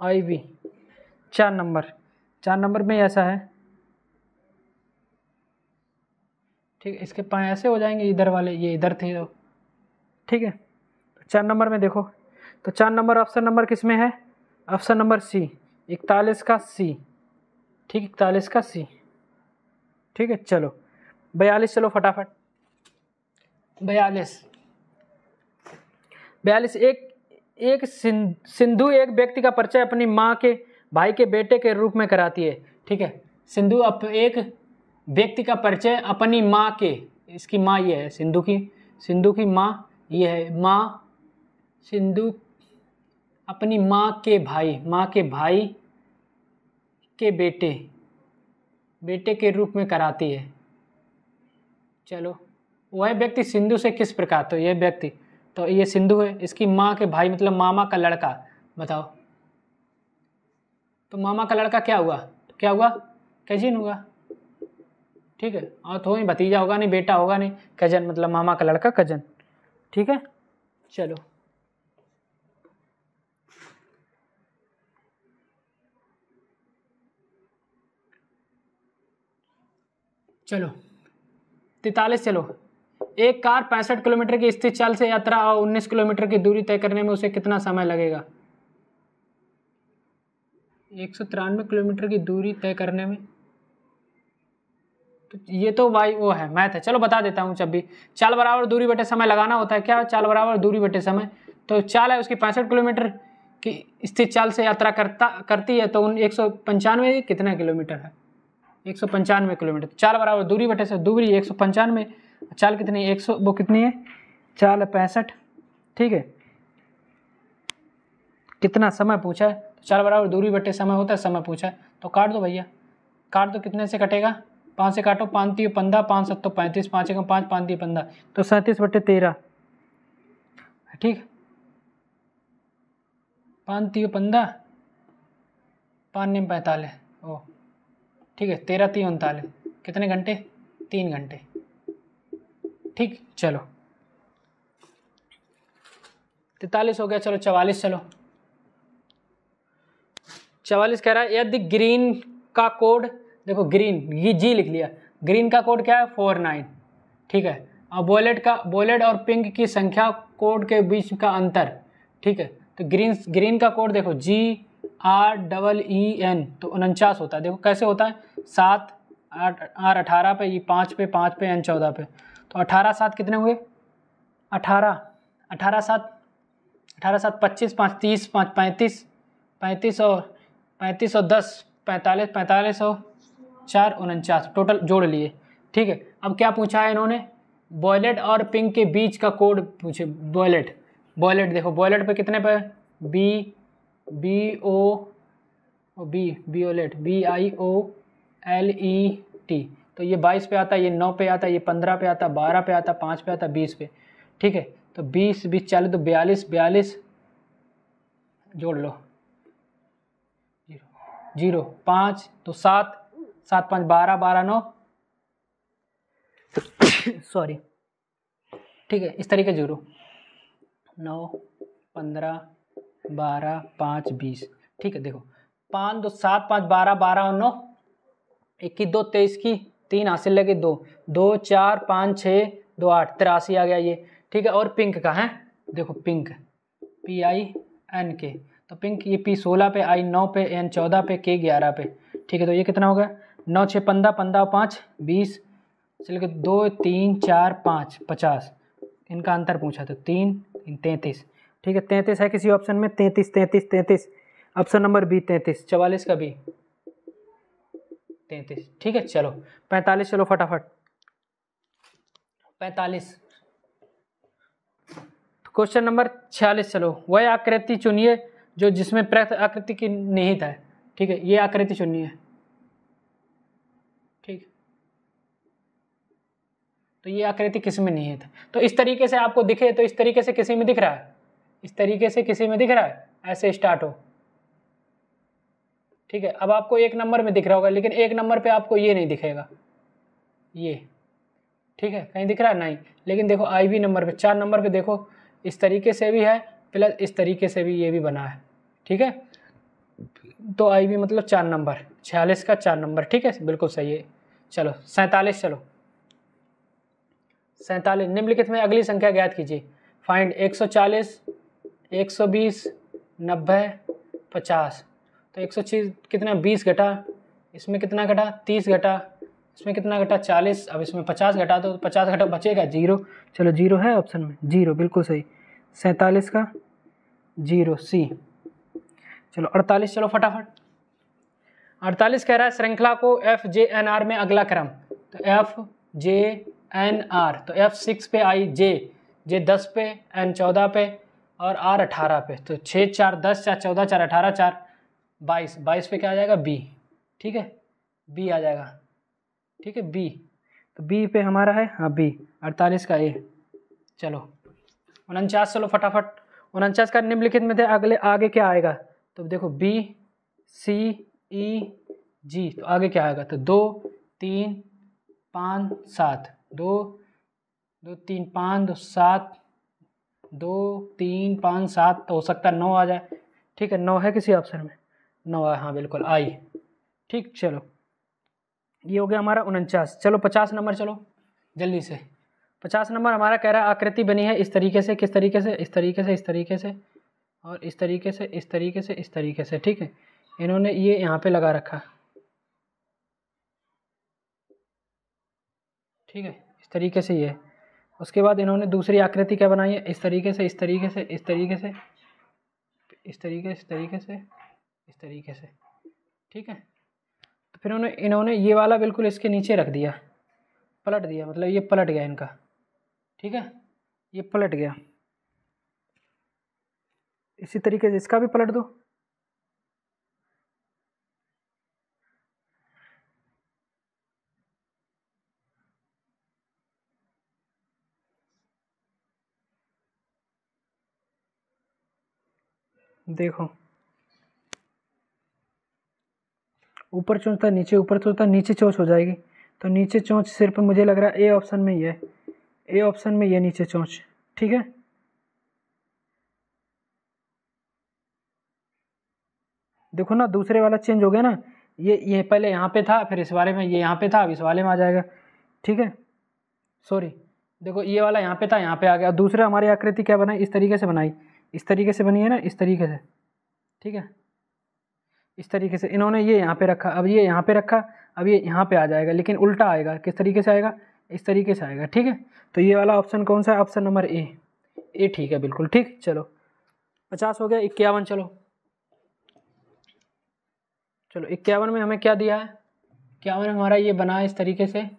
आई वी चार नंबर चार नंबर में ऐसा है। ठीक है इसके पाए ऐसे हो जाएँगे, इधर वाले, ये इधर थे तो। ठीक है? तो चार नंबर में देखो। तो चार नंबर ऑप्शन नंबर किसमें है? ऑप्शन नंबर सी इकतालीस का सी ठीक, इकतालीस का सी ठीक है चलो। बयालीस चलो फटाफट। बयालीस। बयालीस एक एक सिंधु एक व्यक्ति का परिचय अपनी माँ के भाई के बेटे के रूप में कराती है ठीक है? सिंधु अप एक व्यक्ति का परिचय अपनी माँ के इसकी माँ ये है सिंधु की सिंधु की माँ ये है माँ सिंधु अपनी माँ के भाई माँ के भाई के बेटे। बेटे के रूप में कराती है। चलो, वह व्यक्ति सिंधु से किस प्रकार? तो यह व्यक्ति तो ये सिंधु है, इसकी माँ के भाई मतलब मामा का लड़का, बताओ। तो मामा का लड़का क्या हुआ? तो क्या हुआ? कैजिन हुआ। ठीक है और तो ही भतीजा होगा नहीं, बेटा होगा नहीं, कज़न मतलब मामा का लड़का कज़न। ठीक है? चलो। चलो। तैतालीस चलो। एक कार पैंसठ किलोमीटर की स्थित चाल से यात्रा और उन्नीस किलोमीटर की दूरी तय करने में उसे कितना समय लगेगा? एक सौ तिरानवे किलोमीटर की दूरी तय करने में? तो ये तो भाई वो है, मैथ है। चलो बता देता हूँ जब भी। चाल बराबर दूरी बटे समय लगाना होता है क्या? चाल बराबर दूरी बटे समय। तो चाल है उसकी पैंसठ किलोमीटर की स्थित चाल से यात्रा करता, करती है तो उन एक सौ पंचानवे कितना किलोमीटर है? एक सौ पंचानवे किलोमीटर। चाल बराबर दूरी बटे से दूरी एक सौ पंचानवे। चाल कितनी एक सौ, वो कितनी है? चाल पैंसठ। ठीक है? कितना समय पूछा है? तो चाल बराबर दूरी बटे समय होता है, समय पूछा है। तो काट दो भैया। काट दो, कितने से कटेगा? पाँच से काटो, पाँच तीन पंद्रह, पाँच सत्तो पैंतीस, पाँच एकम पाँच पाँच तीन पंद्रह। तो सैंतीस बटे तेरह। ठीक? पाँच तीन पंद्रह, पाँच निम पैंतालीस। ओ ठीक है, तेरह तीन उनतालीस। कितने घंटे? तीन घंटे। ठीक, चलो। तैतालीस हो गया, चलो चवालीस चलो। चवालीस कह रहा है, यदि ग्रीन का कोड, देखो ग्रीन, ये जी लिख लिया। ग्रीन का कोड क्या है? Four nine. ठीक है, और बॉयलेट का, बॉयलेट और पिंक की संख्या कोड के बीच का अंतर। ठीक है तो ग्रीन ग्रीन का कोड देखो, G R double E N तो उनचास होता है। देखो कैसे होता है? सात, आठ, आर अठारह पे, ये पाँच पे पाँच पे, एन चौदह पे। तो अठारह सात कितने हुए? अठारह। अठारह सात अठारह सात पच्चीस, पाँच तीस, पाँच पैंतीस पैंतीस और पैंतीस और दस, पैंतालीस पैंतालीस और चार, उनचास। टोटल जोड़ लिए। ठीक है, अब क्या पूछा है इन्होंने? बॉयलेट और पिंक के बीच का कोड पूछे। बॉयलेट। बॉयलेट देखो, बॉयलेट पे कितने पे B B O B B OLED B I O L E T तो ये बाईस पे आता, ये नौ पे आता है ये पंद्रह पे आता है बारह पे आता, पाँच पे आता, बीस पे। ठीक है? तो बीस बीस चालीस तो बयालीस बयालीस, जोड़ लो। ज़ीरो। ज़ीरो, पाँच तो सात सात पाँच, बारह बारह, नौ। सॉरी। ठीक है, इस तरीके ज़ीरो नौ, पंद्रह बारह, पाँच, बीस। ठीक है, देखो। पाँच दो सात, पाँच, बारह बारह और नौ। इक्कीस दो, तेईस की तीन हासिल लगे दो। दो, चार, पाँच छः दो, आठ, तिरासी आ गया ये। ठीक है, और पिंक का है? देखो, पिंक। पी आई एन के। तो पिंक ये पी सोलह पे, आई नौ पे, एन चौदह पे, के ग्यारह पे। ठीक है तो ये कितना होगा? नौ छः पंद्रह पंद्रह पाँच, बीस। चल के दो, तीन, चार, पाँच, पचास। इनका अंतर पूछा तो तीन तीन, तैंतीस। ठीक है, तैंतीस है किसी ऑप्शन में? तैंतीस तैंतीस तैंतीस। ऑप्शन नंबर बी तैंतीस। चवालीस का बी तैंतीस। ठीक है, चलो। पैंतालीस, चलो फटाफट। पैंतालीस। क्वेश्चन नंबर छियालीस, चलो। वह आकृति चुनिए, जो जिसमें प्रथ आकृति की निहित है। ठीक है, ये आकृति चुनिए। ठीक। तो ये आकृति किसमें निहित है? तो इस तरीके से आपको दिखे तो इस तरीके से किसी में दिख रहा है? इस तरीके से किसी में दिख रहा है? ऐसे स्टार्ट हो। ठीक है, अब आपको एक नंबर में दिख रहा होगा, लेकिन एक नंबर पे आपको ये नहीं दिखेगा। ये। ठीक है, कहीं दिख रहा है? नहीं। लेकिन देखो आई वी नंबर पे, चार नंबर पे देखो, इस तरीके से भी है प्लस इस तरीके से भी ये भी बना है। ठीक है? तो आई वी मतलब चार नंबर छियालीस का चार नंबर ठीक है? बिल्कुल सही है। चलो, सैंतालीस चलो। सैंतालीस, निम्नलिखित में अगली संख्या ज्ञात कीजिए। फाइंड एक सौ चालीस एक सौ बीस, नब्बे, पचास। तो एक सौ चीज़ कितना? बीस घटा। इसमें कितना घटा? तीस घटा। इसमें कितना घटा? चालीस। अब इसमें पचास घटा तो पचास घटा बचेगा ज़ीरो। चलो ज़ीरो है ऑप्शन में। ज़ीरो, बिल्कुल सही। सैंतालीस का? Zero, C. चलो अड़तालीस, चलो फटाफट। अड़तालीस कह रहा है श्रृंखला को एफ़ जे एन आर में अगला क्रम। तो एफ़ जे एन आर। तो एफ़ सिक्स पे आई, जे। जे दस पे, एन चौदह पे और आर अठारह पे तो छः चार दस चार चौदह चार अठारह चार, बाईस बाईस पे क्या आ जाएगा? बी, ठीक है? बी आ जाएगा। ठीक है? बी तो बी पे हमारा है हाँ बी, अड़तालीस का ए। चलो, उनचास, चलो फटाफट। उनचास का निम्नलिखित में थे अगले, आगे क्या आएगा? तो देखो, बी, सी, ई, जी तो आगे क्या आएगा? तो दो, तीन, पाँच, सात। दो दो, तीन, पाँच, दो, सात दो, तीन, पाँच, सात, हो सकता है नौ आ जाए। ठीक है, नौ है किसी ऑप्शन में? नौ है हाँ बिल्कुल, आई। ठीक, चलो। ये हो गया हमारा उनचास। चलो, पचास नंबर चलो, जल्दी से। पचास नंबर हमारा कह रहा है, आकृति बनी है इस तरीके से, किस तरीके से, इस तरीके से, इस तरीके से, और इस तरीके से, इस तरीके से, इस तरीके से, ठीक है? इन्होंने ये यहाँ पे लगा रखा। ठीक है, इस तरीके से ये। उसके बाद इन्होंने दूसरी आकृति क्या बनाई है? इस तरीके से, इस तरीके से, इस तरीके से, इस तरीके इस तरीके से, इस तरीके से। ठीक है? तो फिर उन्होंने, इन्होंने ये वाला बिल्कुल इसके नीचे रख दिया। पलट दिया मतलब ये पलट गया इनका। ठीक है? ये पलट गया। इसी तरीके से इसका भी पलट दो। देखो। ऊपर चोंच था, नीचे ऊपर चोंच था, नीचे चोंच हो जाएगी। तो नीचे चोंच सिर्फ़ मुझे लग रहा है ए ऑप्शन में ये ए ऑप्शन में ये नीचे चोंच। ठीक है? देखो ना, दूसरे वाला चेंज हो गया ना, ये ये पहले यहाँ पे था, फिर इस वाले में, ये यहाँ पे था, अब इस वाले में आ जाएगा। ठीक है? सॉरी देखो, ये वाला यहाँ पे था, यहाँ पे आ गया। दूसरा हमारी आकृति क्या बनाई? इस तरीके से बनाई। इस तरीके से बनी है ना, इस तरीके से। ठीक है? इस तरीके से। इन्होंने ये यहाँ पे रखा, अब ये यहाँ पे रखा, अब ये यहाँ पे आ जाएगा, लेकिन उल्टा आएगा। किस तरीके से आएगा? इस तरीके से आएगा। ठीक है? तो ये वाला ऑप्शन कौन सा है? ऑप्शन नंबर ए ए ठीक है, बिल्कुल। ठीक? चलो। पचास हो गया, इक्यावन, चलो। चलो, इक्यावन में हमें क्या दिया है? इक्यावन हमारा ये बना है इस तरीके से।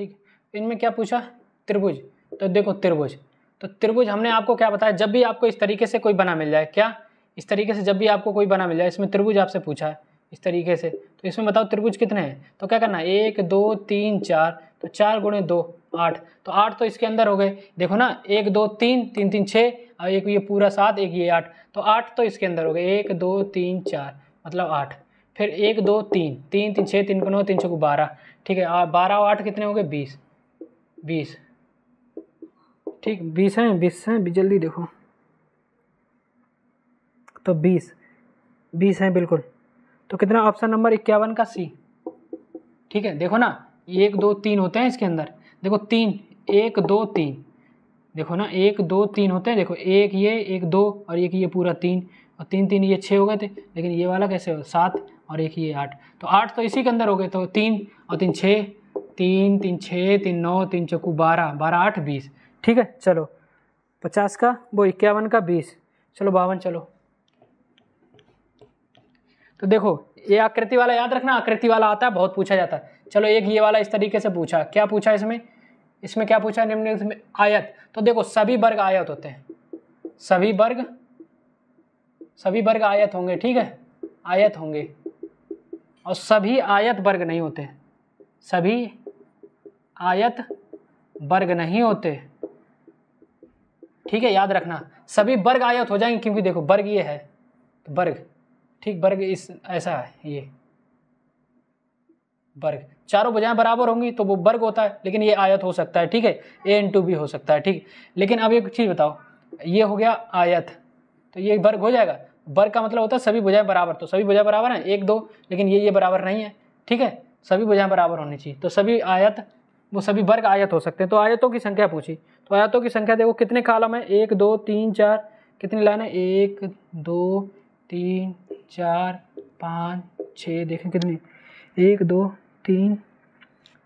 ठीक इनमें क्या पूछा? त्रिभुज। तो देखो त्रिभुज। तो त्रिभुज हमने आपको क्या बताया? जब भी आपको इस तरीके से कोई बना मिल जाए, क्या? इस तरीके से जब भी आपको कोई बना मिल जाए, इसमें त्रिभुज आपसे पूछा है, इस तरीके से। तो इसमें बताओ त्रिभुज कितने हैं? तो क्या करना है? एक, दो, तीन, चार। तो चार गुणे दो, आठ। तो आठ तो इसके अंदर हो गए। देखो ना, एक, दो, तीन तीन तीन छः और एक ये पूरा सात, एक ये आठ। तो आठ तो इसके अंदर हो गए। एक, दो, तीन, चार मतलब आठ। फिर एक, दो, तीन। तीन तीन छः तीन को नौ, तीन छः को बारह। ठीक है बारह और आठ कितने हो गए? बीस। बीस। ठीक, बीस हैं बीस हैं जल्दी देखो। तो बीस। बीस हैं, बिल्कुल। तो कितना? ऑप्शन नंबर इक्यावन का सी। ठीक है, देखो ना, एक, दो, तीन होते हैं इसके अंदर। देखो, तीन, एक, दो, तीन। देखो ना, एक, दो, तीन होते हैं। देखो, एक ये, एक दो, और एक ये पूरा तीन। और तीन तीन ये छः हो गए थे। लेकिन ये वाला कैसे हो? सात। और एक ये आठ। तो आठ तो इसी के अंदर हो गए तो तीन और तीन छः, तीन तीन छः, तीन नौ, तीन चौकू बारह बारह, आठ, बीस। ठीक है, चलो। पचास का, वो इक्यावन का, बीस। चलो, बावन, चलो। तो देखो, ये आकृति वाला याद रखना, आकृति वाला आता है, बहुत पूछा जाता है। चलो, एक ये वाला इस तरीके से पूछा। क्या पूछा इसमें? इसमें क्या पूछा निम्न में आयत। तो देखो, सभी वर्ग आयत होते हैं। सभी वर्ग सभी वर्ग आयत होंगे, ठीक है? आयत होंगे। और सभी आयत वर्ग नहीं होते। सभी आयत वर्ग नहीं होते। ठीक है, याद रखना। सभी वर्ग आयत हो जाएँगे क्योंकि देखो, वर्ग ये है तो वर्ग। ठीक, वर्ग इस, ऐसा है, ये। वर्ग। चारों बजाय बराबर होंगी तो वो वर्ग होता है, लेकिन ये आयत हो सकता है, ठीक है? ए इन टू भी हो सकता है, ठीक। लेकिन अब एक चीज़ बताओ, ये हो गया आयत तो ये वर्ग हो जाएगा? वर्ग का मतलब होता है सभी बुझाएँ बराबर तो सभी बुझाएँ बराबर हैं, एक दो, लेकिन ये ये बराबर नहीं है, ठीक है? सभी बुझाएँ बराबर होनी चाहिए तो सभी आयत, वो सभी वर्ग आयत हो सकते हैं तो आयतों की संख्या पूछी तो आयतों की संख्या देखो कितने कॉलम है? एक, दो, तीन, चार, कितनी लाइन? है एक, दो, तीन, चार, पाँच छः देखें कितनी, एक, दो, तीन,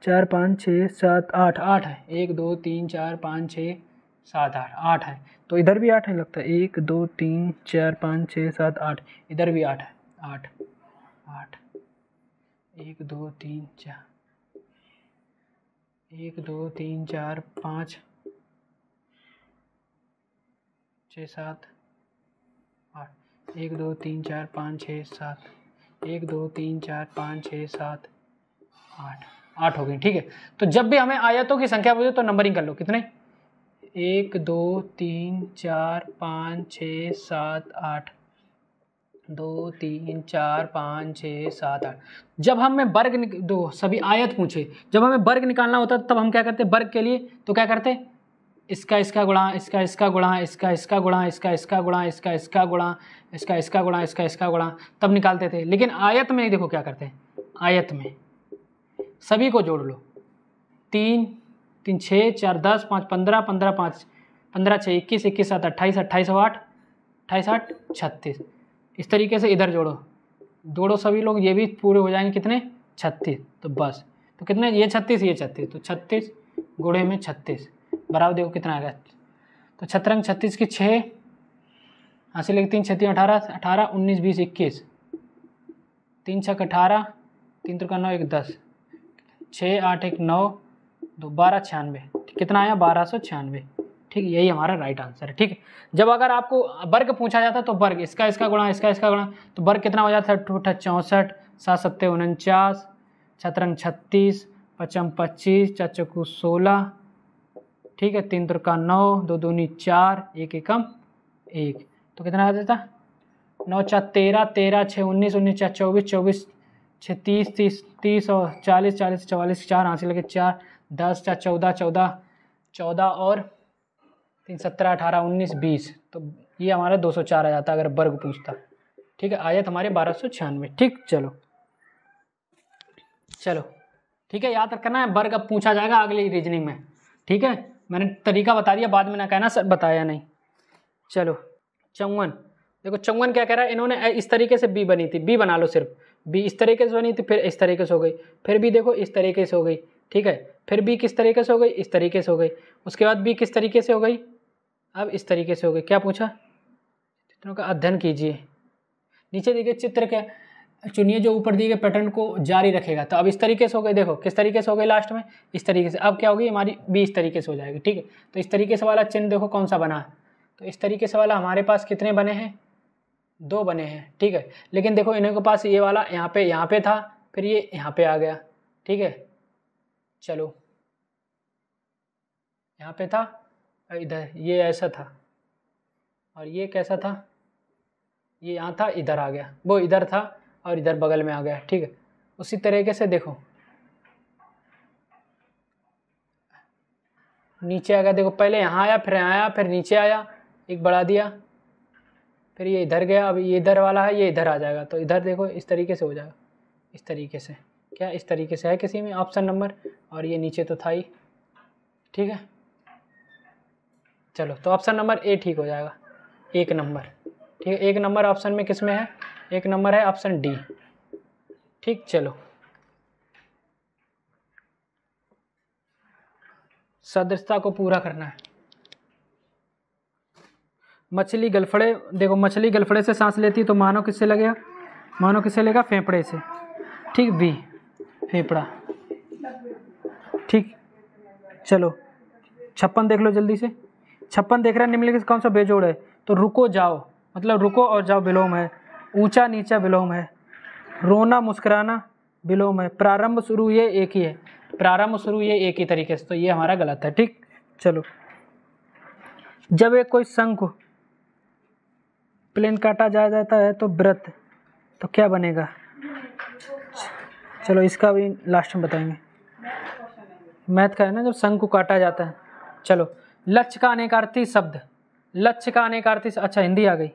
चार, पाँच छः सात, आठ आठ है, एक, दो, तीन, चार, पाँच छः सात, आठ आठ है तो इधर भी आठ है, लगता है। एक, दो, तीन, चार, पाँच छः सात, आठ। इधर भी आठ है। आठ। आठ। एक, दो, तीन, चार। एक, दो, तीन, चार, पाँच। छः सात, आठ। एक, दो, तीन, चार, पाँच छः सात। एक, दो, तीन, चार, पाँच छः सात, आठ। आठ हो गई, ठीक है। तो जब भी हमें आयतों की संख्या पूछे तो नंबरिंग कर लो। कितने? एक, दो, तीन, चार, पाँच, छ, सात, आठ। दो, तीन, चार, पाँच, छः, सात, आठ। जब हमें वर्ग दो, सभी आयत पूछे, जब हमें वर्ग निकालना होता तब हम क्या करते वर्ग के लिए तो क्या करते इसका इसका गुणा, इसका इसका गुणा, इसका इसका गुणा, इसका इसका गुणा, इसका इसका गुणा, इसका इसका गुणा, इसका इसका गुणा, तब निकालते थे। लेकिन आयत में देखो क्या करते हैं? आयत में। सभी को जोड़ लो। तीन तीन छः, चार, दस, पाँच, पंद्रह पंद्रह, पाँच, पंद्रह, छः, इक्कीस इक्कीस, सात, अट्ठाईस अट्ठाईस सौ आठ, अट्ठाईस, आठ, छत्तीस। इस तरीके से इधर जोड़ो। जोड़ो सभी लोग, ये भी पूरे हो जाएँगे कितने? छत्तीस। तो बस। तो कितने? ये छत्तीस ये छत्तीस। तो छत्तीस गुड़े में छत्तीस। बराबर देखो कितना आ गया। तो छतरंग छत्तीस की छः हासिल से लेके तीन छत्तीस अठारह अठारह, उन्नीस, बीस, इक्कीस। तीन छक अठारह, तीन त्रिका नौ, एक, दस। छः, आठ, एक, नौ दो, बारह छियानवे कितना आया? बारह सौ छियानवे। ठीक, यही हमारा राइट आंसर है। ठीक है जब अगर आपको वर्ग पूछा जाता तो वर्ग, इसका इसका गुणा, इसका इसका गुणा तो वर्ग कितना हो जाता है? टूठा चौंसठ, सात, सत्ते, उनचास छतरंग छत्तीस, पचम, पच्चीस चचकू सोलह। ठीक है, तीन तुरका नौ, दो दूनी चार, एक एकम एक। तो कितना आ जाता नौ, चार, तेरह तेरह छः उन्नीस उन्नीस, चार, चौबीस चौबीस छः तीस तीस तीस और चालीस चालीस, चवालीस, चार हासिल लगे, चार दस चार चौदह चौदह चौदह और तीन सत्रह, अठारह, उन्नीस, बीस। तो ये हमारा दो सौ चार आ जाता अगर वर्ग पूछता। ठीक है आयत हमारे बारह सौ छियानवे। ठीक, चलो। चलो। ठीक है, याद रखना है, वर्ग अब पूछा जाएगा अगली रीजनिंग में। ठीक है, मैंने तरीका बता दिया, बाद में ना कहना, सर बताया नहीं। चलो, चौवन। देखो, चौवन क्या कह रहा है, इन्होंने इस तरीके से बी बनी थी। बी बना लो सिर्फ़। बी इस तरीके से बनी थी, फिर इस तरीके से हो गई। फिर भी देखो, इस तरीके से हो गई। ठीक है? फिर बी किस तरीके से हो गई? इस तरीके से हो गई। उसके बाद बी किस तरीके से हो गई? अब इस तरीके से हो गई। क्या पूछा? चित्रों का अध्ययन कीजिए। नीचे देखिए चित्र के, चुनिए जो ऊपर दिए गए पैटर्न को जारी रखेगा। तो अब इस तरीके से हो गई। देखो, किस तरीके से हो गई लास्ट में? इस तरीके से। अब क्या होगी? हमारी बी इस तरीके से हो जाएगी। ठीक है? तो इस तरीके से वाला चिन्ह देखो कौन सा बना। है तो इस तरीके से वाला हमारे पास कितने बने हैं? दो बने हैं। ठीक है? लेकिन देखो, इन्हीं के पास ये वाला यहाँ पे यहाँ पे था, फिर ये यहाँ पे आ गया। ठीक है? चलो। यहाँ पे था? इधर, ये ऐसा था। और ये कैसा था? ये यहाँ था, इधर आ गया। वो इधर था और इधर बगल में आ गया, ठीक है? उसी तरीके से देखो। नीचे आ गया, देखो, पहले यहाँ आया, फिर यहाँ आया, फिर नीचे आया, एक बढ़ा दिया। फिर ये इधर गया, अब ये इधर वाला है, ये इधर आ जाएगा। तो इधर देखो, इस तरीके से हो जाएगा। इस तरीके से। क्या इस तरीके से है किसी में? ऑप्शन नंबर और ये नीचे तो था ही। ठीक है? चलो तो ऑप्शन नंबर ए ठीक हो जाएगा। एक नंबर ठीक है? एक नंबर ऑप्शन में किसमें है? एक नंबर है ऑप्शन डी ठीक, चलो। सदस्यता को पूरा करना है। मछली गलफड़े, देखो, मछली गलफड़े से सांस लेती है तो मानो किससे लगेगा? मानो किससे लेगा फेफड़े से। ठीक बी फेफड़ा। ठीक। चलो। छप्पन देख लो जल्दी से। छप्पन देख रहे हैं निम्नलिखित कौन सा बेजोड़ है? तो रुको, जाओ। मतलब रुको और जाओ विलोम है। ऊँचा, नीचा विलोम है। रोना, मुस्कुराना विलोम है। प्रारंभ शुरू, ये एक ही है। प्रारंभ शुरू, ये एक ही तरीके से। तो ये हमारा गलत है, ठीक? चलो। जब एक कोई शंख प्लेन काटा जाया जाता है तो व्रत। तो क्या बनेगा? चलो, इसका भी लास्ट में बताएँगे। मैथ का है ना, जब संघ को काटा जाता है। चलो, लक्ष्य का अनेकार्थी शब्द। लक्ष्य का अनेकार्थी अच्छा हिंदी आ गई।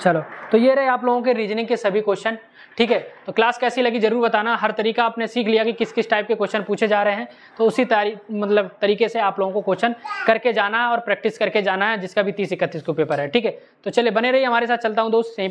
चलो तो ये रहे आप लोगों के रीजनिंग के सभी क्वेश्चन ठीक है? तो क्लास कैसी लगी ज़रूर बताना। हर तरीका आपने सीख लिया कि किस किस टाइप के क्वेश्चन पूछे जा रहे हैं। तो उसी तारी मतलब तरीके से आप लोगों को क्वेश्चन करके जाना है और प्रैक्टिस करके जाना है, जिसका भी तीस इकतीस को पेपर है, ठीक है? तो चले बने रहिए हमारे साथ, चलता हूँ दोस्त